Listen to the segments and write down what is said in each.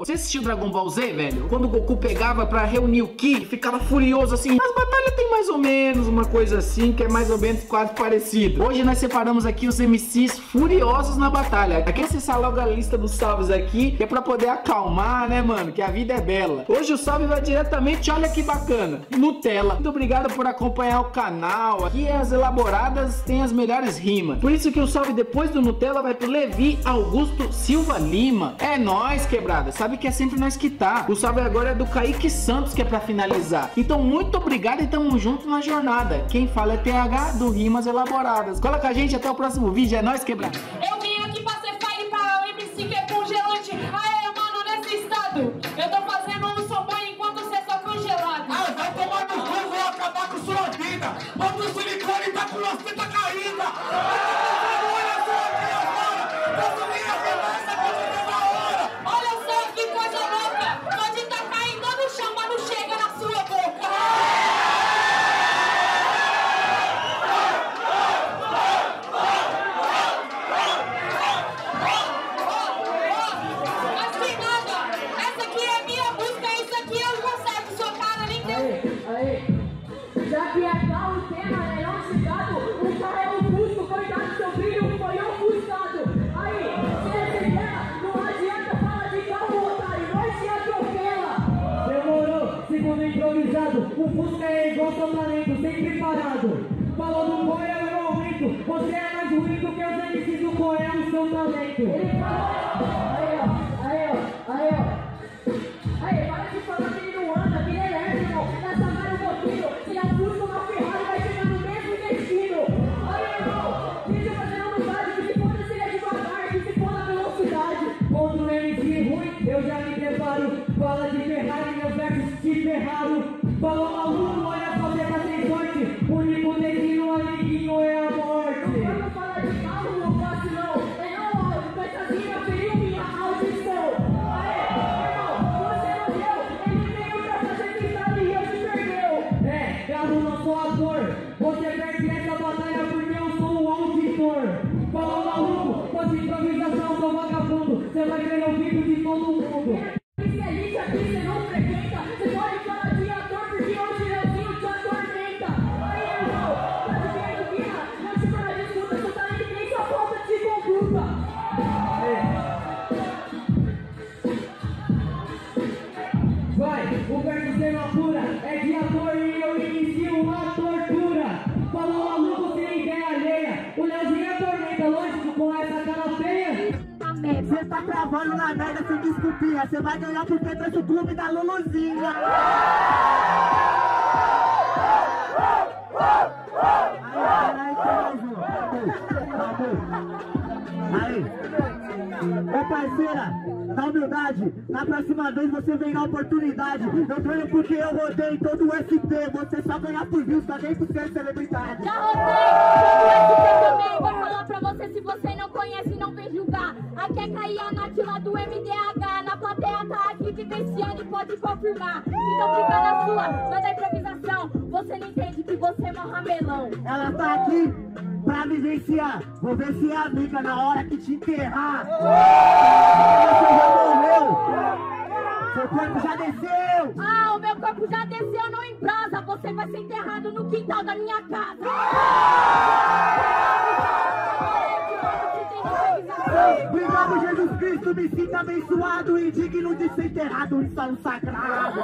Você assistiu Dragon Ball Z, velho? Quando o Goku pegava pra reunir o Ki, ficava furioso assim. As batalhas tem mais ou menos uma coisa assim, que é mais ou menos quase parecido. Hoje nós separamos aqui os MCs furiosos na batalha. Aqui acessar logo a lista dos salves aqui, que é pra poder acalmar, né, mano? Que a vida é bela. Hoje o salve vai diretamente, olha que bacana, Nutella. Muito obrigado por acompanhar o canal. Aqui as elaboradas têm as melhores rimas. Por isso que o salve depois do Nutella vai pro Levi Augusto Silva Lima. É nós, quebrada. Sabe que é sempre nós que tá. O salve agora é do Kaique Santos, que é pra finalizar. Então, muito obrigado e tamo junto na jornada. Quem fala é TH do Rimas Elaboradas. Cola com a gente até o próximo vídeo. É nós, quebrada. Ele falou, improvisação, sou vagabundo. Você vai ver o vídeo de todo mundo. Desculpinha. Você vai ganhar porque trouxe o clube da Luluzinha. Aí, Ô parceira, na humildade, na próxima vez você vem na oportunidade. Eu ganho porque eu rodei todo o SP. Você só ganhar por views, tá nem por ser celebridade. Já rodei todo o também. Vou falar pra você se você não conhece, não vem julgar. Aqui é Caí a Nath lá do MDH. Na plateia tá aqui vivenciando e pode confirmar. Então fica na sua, manda improvisação. Você não entende que você é mó ramelão. Ela tá aqui pra vivenciar. Vou ver se é amiga na hora que te enterrar. Você já morreu. Seu corpo já desceu. Ah, o meu corpo já desceu, não em brasa. Você vai ser enterrado no quintal da minha casa. Obrigado, Jesus Cristo. Me sinta abençoado e digno de ser enterrado em solo sagrado.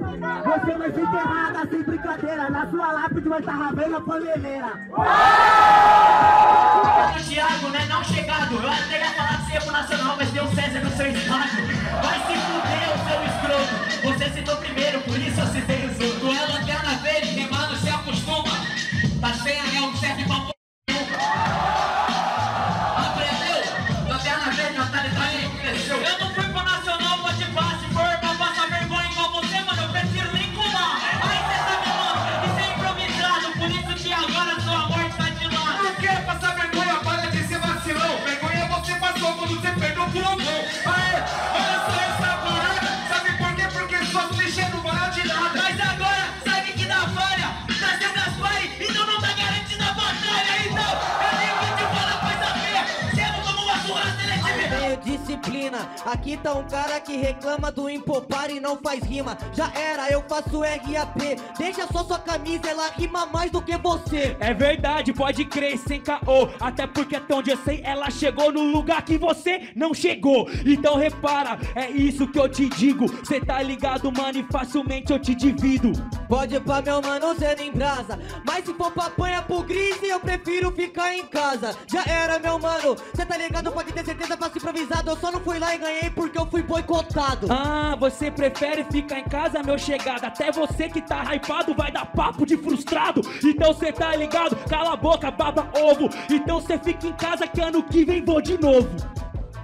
Você vai ser enterrada sem brincadeira. Na sua lápide vai estar ravendo a paneleira. Thiago, né? Não chegado. Eu até ia falar de ser pro nacional, mas deu César no seu estado. Vai se fuder, o seu escroto. Você citou primeiro, por isso eu citei Aqui tá um cara que reclama do empopar e não faz rima. Já era, eu faço RAP. Deixa só sua camisa, ela rima mais do que você. É verdade, pode crer, sem caô. Até porque até onde eu sei, ela chegou no lugar que você não chegou. Então repara, é isso que eu te digo. Cê tá ligado, mano, e facilmente eu te divido. Pode ir pra meu mano, cê não embrasa. Mas se for pra apanhar pro grise, eu prefiro ficar em casa. Já era, meu mano, cê tá ligado, pode ter certeza, faço improvisado. Eu só não fui lá ganhei porque eu fui boicotado. Ah, você prefere ficar em casa, meu chegado. Até você que tá hypado vai dar papo de frustrado. Então cê tá ligado, cala a boca, baba ovo. Então cê fica em casa que ano que vem vou de novo.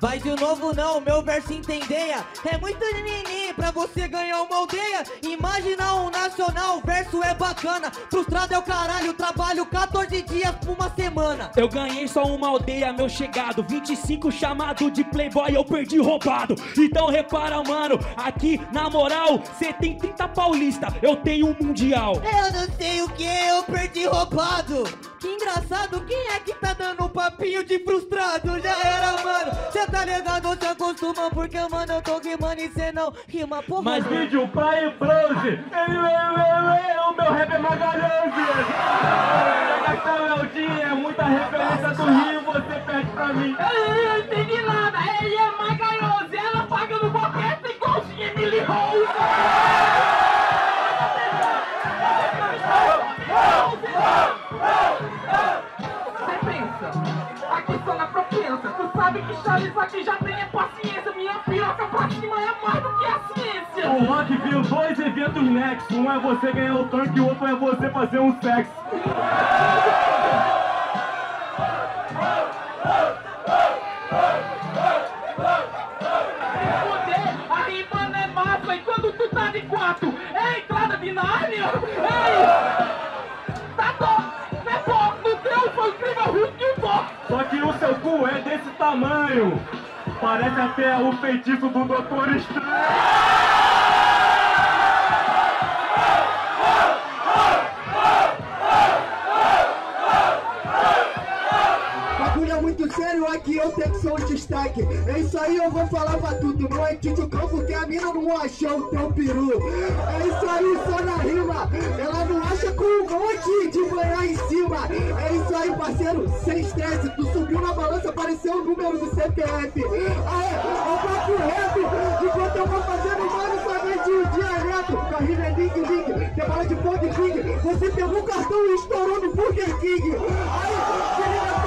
Vai de novo não, meu verso entendeia É muito neném pra você ganhar uma aldeia. Imagina um nacional, verso é bacana. Frustrado é o caralho, trabalho 14 dias por uma semana. Eu ganhei só uma aldeia, meu chegado. 25 chamado de playboy, eu perdi roubado. Então repara, mano, aqui na moral Cê tem 30 paulista, eu tenho um mundial. Eu não sei o que, eu perdi roubado. Que engraçado, quem é que tá dando um papinho de frustrado? Já era, mano, cê tá ligado, se acostuma Porque, mano, eu tô rimando e cê não rima, porra Mas vídeo, pai e bronze. Ei, ei, ei, o meu rap é magalhãozinho. Pega Samuelzinho, é muita referência do Rio, você perde pra mim. Eu não entendi nada, ele é magalhoso, ela paga no boquete igualzinho Emily Rose. Charles aqui já tem a paciência, minha piroca pra cima é mais do que a ciência. O Rock viu dois eventos nexos. Um é você ganhar o tanque e o outro é você fazer um sexo. Poder, a rima não é massa, e quando tu tá de quatro, é entrada de Nárnia. Ei, Só que o seu cu é desse tamanho. Parece até o feitiço do Doutor Estranho. Bagulho é aqui eu tenho que ser um destaque. É isso aí, eu vou falar pra tudo. Não é Tito Cão porque a mina não achou o teu peru. É isso aí, só na rima. Ela não acha com um monte de manhã em cima. É isso aí, parceiro, sem estresse. Tu subiu na balança, apareceu o número do CPF. Aê, o papo reto. Enquanto eu vou fazendo mano, somente o dialeto. Carrinho é link, link. Tem bala de Pong King. Você pegou o cartão e estourou no Burger King. Aí, se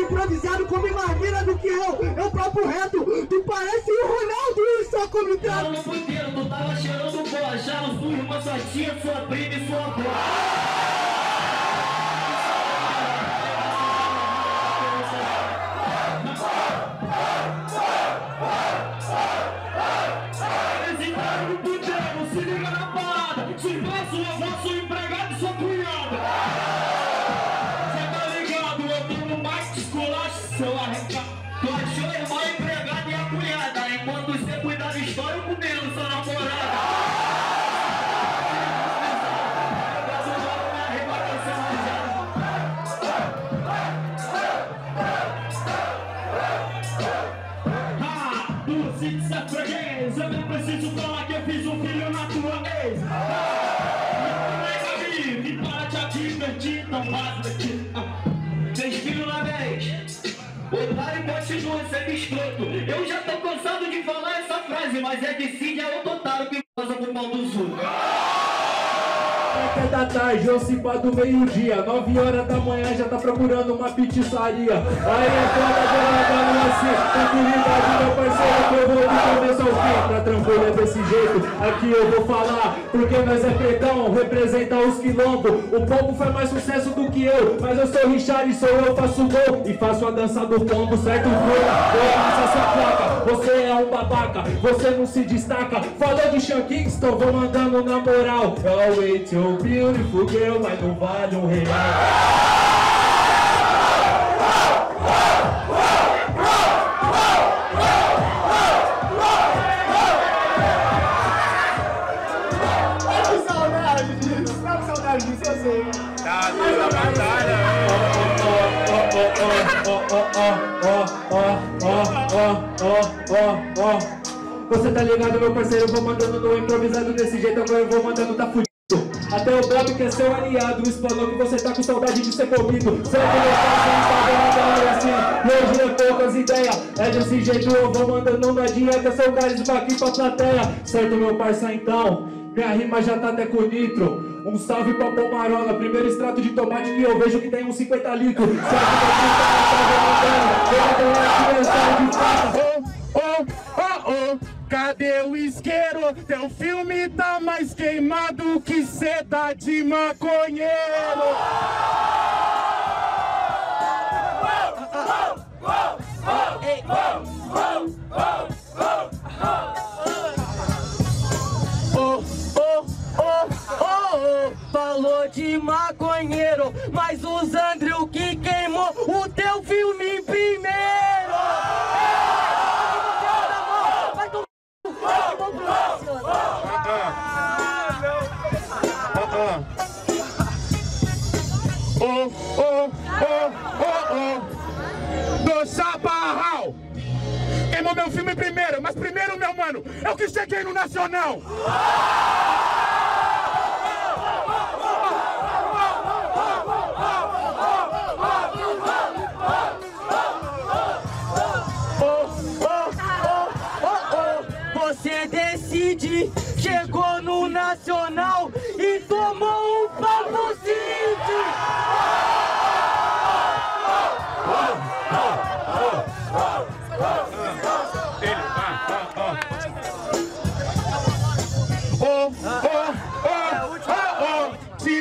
improvisado come mais mina do que eu. Eu papo reto. Tu parece o Ronaldo e só come Tava trago. no puteiro, tu tava cheirando pó, achava sua irmã, sua tia, sua prima e sua avó. Eles entraram no puteiro, se liga na parada, se avó, sua empregada e sendo escroto. Eu já tô cansado de falar essa frase, mas é que sim, é outro otário que passa pro pau do sul. Sete da tarde, ou se do meio-dia, nove horas da manhã já tá procurando uma pizzaria. Aí é foda devagarinho assim, tranquilidade, meu parceiro, que eu vou do começo ao fim. Pra tranquilo é desse jeito, aqui eu vou falar, porque nós é pretão, representa os quilombos. O pombo faz mais sucesso do que eu, mas eu sou Richard, sou eu, faço gol e faço a dança do pombo, certo? Vou, eu passo essa placa, você é um babaca, você não se destaca. Falou de Sean Kingston, vou mandando na moral. Oh, wait, Brasil e fudeu, mas não vale um real. Tá Você tá ligado, meu parceiro? Vou mandando no improvisado desse jeito, agora eu vou mandando tá fudido. Até o Bob que é seu aliado, espanou que você tá com saudade de ser comido. Certo, meu parceiro, tá vendo assim. E hoje é poucas ideias, é desse jeito eu vou mandando, não adianta seu carisma aqui pra plateia. Certo, meu parceiro, então. Minha rima já tá até com nitro. Um salve pra Pomarola, primeiro extrato de tomate que eu vejo que tem uns 50 litros. Certo, meu parceiro, Ô, ô, ô, cadê o isqueiro? Teu filme tá mais queimado que seda de maconheiro. Ô, ô, ô, ô, ô, falou de maconheiro, mas o Zandrio que queimou o teu Queimou meu filme primeiro, mas primeiro, meu mano, eu que cheguei no Nacional.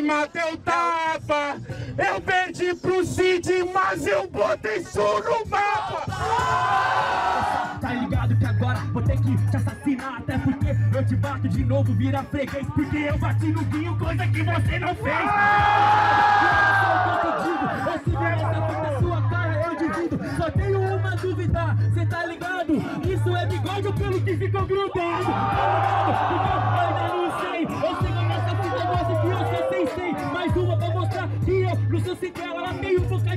Matei o tapa. Eu perdi pro Cid, mas eu botei isso no mapa. Tá ligado que agora vou ter que te assassinar Até porque eu te bato de novo, vira freguês Porque eu bati no guinho, coisa que você não fez Eu se vier essa puta sua cara, eu divido Só tenho uma dúvida, cê tá ligado? Isso é bigode pelo que ficou grudado? Tá ligado? Porque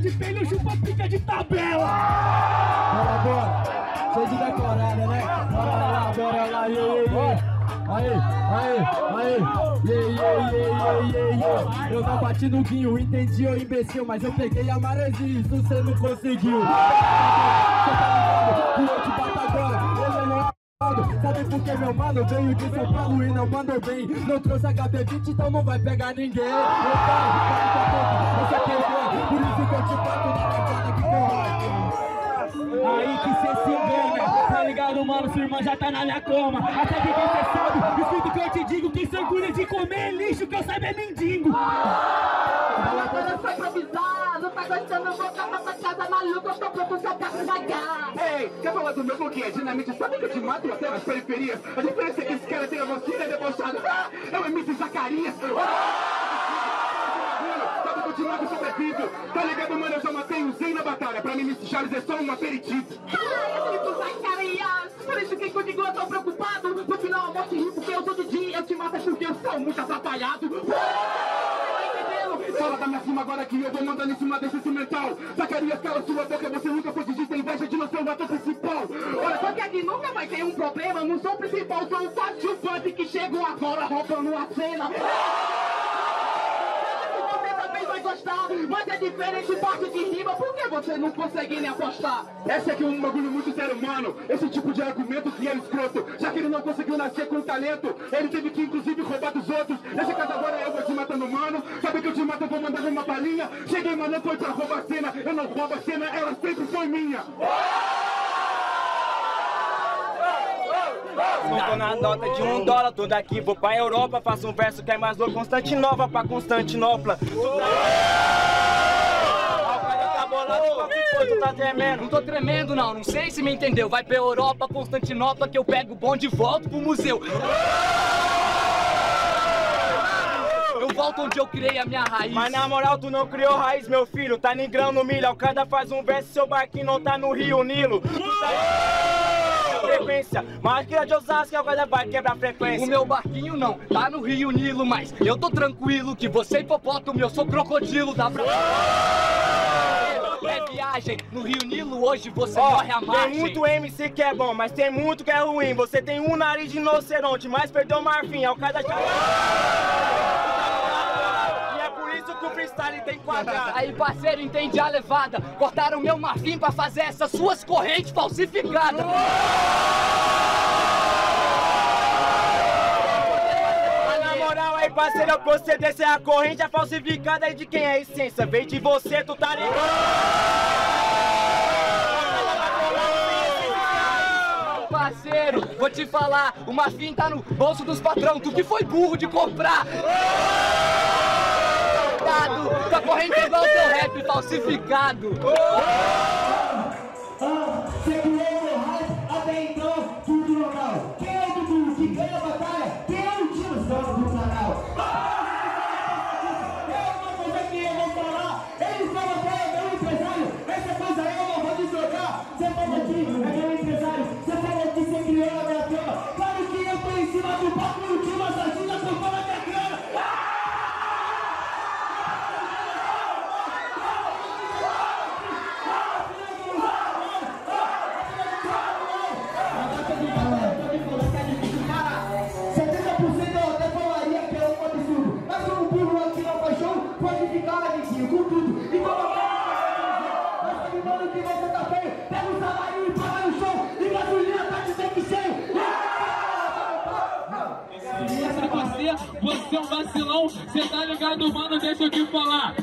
de pelo, eu chupo pica de tabela Bora, bora. Cheio de decorada, né? Bora lá, bora lá, iê, iê, iê. Aí, aí, aí, iê, iê, iê, iê, iê. Eu não bati no guinho, entendi, ô imbecil, mas eu peguei a maresia, isso cê não conseguiu. Cê tá ligado? Ele é meu amado. Sabe por que meu mano veio de São Paulo e não mandou bem? Não trouxe HB20, então não vai pegar ninguém. Eu quero, para tua boca, Aí que cê se engana, tá ligado, mano? Sua irmã já tá na minha coma. Até que você sabe, escuta o que eu te digo: quem se orgulha de comer é lixo, que eu saiba é mendigo. Agora foi improvisado, tá gostando, vou pra nossa casa maluco, eu tô pronto só pra cagar. Ei, quer falar do meu bloquinho? Dinamite, sabe que eu te mato até nas periferias? A diferença é que esse cara tem a vozinha debochada. Ah, é o MC Zacarias. Ah! Eu te mato sobrevivo? Tá ligado, mano? Eu já matei um Zen na batalha. Pra mim, Miss Charles é só um aperitivo. Ah, eu sinto Zacarias, por isso que contigo eu tô preocupado. No final a morte ri porque eu sou Didi, eu te mato é porque eu sou muito atrapalhado. Tá? Fala da minha cima agora que eu vou mandando em cima desse cimental. Zacarias, cala sua boca, você nunca foi tem inveja de não ser o ator principal. Olha, só que aqui nunca vai ter um problema, não sou o principal, sou o coadjuvante que chegou agora roubando a cena. Você também vai gostar, mas é diferente parte de rima, por que você não consegue nem apostar? Esse aqui é um bagulho muito sério, mano. Esse tipo de argumento que é escroto. Já que ele não conseguiu nascer com talento, ele teve que inclusive roubar dos outros. Nesse caso agora eu vou te matando, mano. Sabe que eu te mato, eu vou mandando uma balinha. Cheguei, mano, foi pra roubar a cena. Eu não roubo a cena, ela sempre foi minha. Não tô na nota de um dólar, tô daqui, vou pra Europa, faço um verso que é mais louco, Constantinova pra Constantinopla. Tu tá tremendo? Não tô tremendo não, não sei se me entendeu. Vai pra Europa, Constantinopla, que eu pego o bonde e volto pro museu. Eu volto onde eu criei a minha raiz. Mas na moral, tu não criou raiz, meu filho. Tá nigrão no milho. O cada faz um verso, seu barquinho não tá no Rio Nilo. Tu tá frequência. Mas que de Osasco, o cada vai quebrar frequência. O meu barquinho não, tá no Rio Nilo, mas eu tô tranquilo que você é hipopótamo, eu sou crocodilo, dá pra... É viagem, no Rio Nilo hoje você Ó, corre a tem margem. muito MC que é bom, mas tem muito que é ruim. Você tem um nariz de rinoceronte, mas perdeu o marfim. É o cara da E é por isso que o freestyle tem quadrado. Aí, parceiro, entendi a levada. Cortaram meu marfim pra fazer essas suas correntes falsificadas. Aí, parceiro, proceder ser a corrente é falsificada aí de quem é a essência. Vem de você, tu tá Parceiro, vou te falar, o marfim tá no bolso dos patrão. Tu que foi burro de comprar. Corrente é igual teu rap falsificado. Que eu tô em vacilão, cê tá ligado, mano? Deixa eu te falar.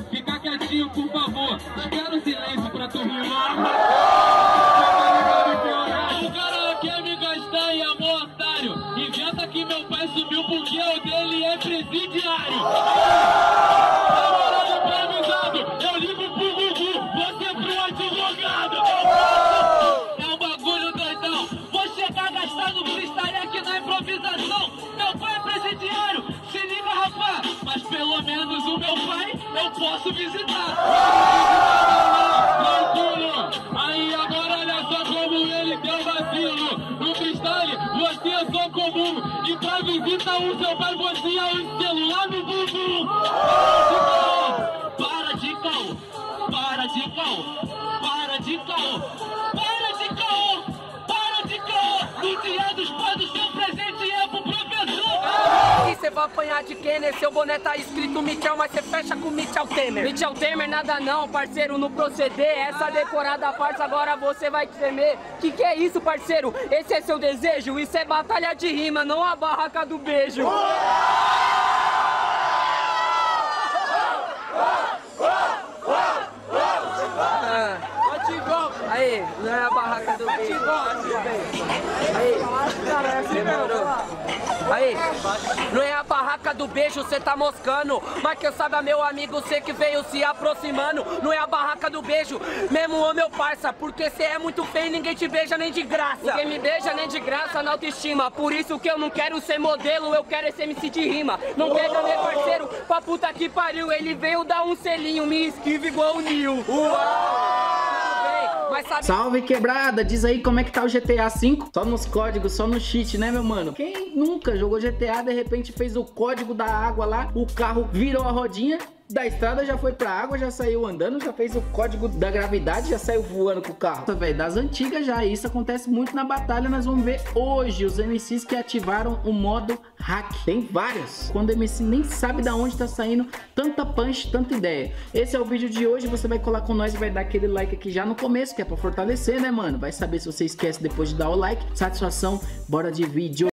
Apanhar de Kenner, seu boné tá escrito Michel, mas cê fecha com Michel Temer. Michel Temer nada não, parceiro, no proceder, essa decorada farsa agora você vai tremer. Que que é isso, parceiro? Esse é seu desejo? Isso é batalha de rima, não a barraca do beijo. Ah. Aí, não é a barraca do beijo. Aí, demorou. Aí, não é a barraca do beijo, cê tá moscando. Mas quem sabe, meu amigo, cê que veio se aproximando. Não é a barraca do beijo, mesmo ô meu parça. Porque cê é muito feio, ninguém te beija nem de graça. Ninguém me beija nem de graça na autoestima. Por isso que eu não quero ser modelo, eu quero esse MC de rima. Não pega meu parceiro pra puta que pariu. Ele veio dar um selinho, me esquiva igual o Nil. Sabe. Salve quebrada, diz aí como é que tá o GTA V. Só nos códigos, só no cheat, né, meu mano? Quem nunca jogou GTA, de repente fez o código da água lá, o carro virou a rodinha. Da estrada já foi pra água, já saiu andando, já fez o código da gravidade, já saiu voando com o carro. Velho, das antigas já, isso acontece muito na batalha, nós vamos ver hoje os MCs que ativaram o modo hack. Tem vários. Quando o MC nem sabe da onde tá saindo tanta punch, tanta ideia. Esse é o vídeo de hoje, você vai colar com nós e vai dar aquele like aqui já no começo, que é pra fortalecer, né, mano? Vai saber se você esquece depois de dar o like. Satisfação, bora de vídeo.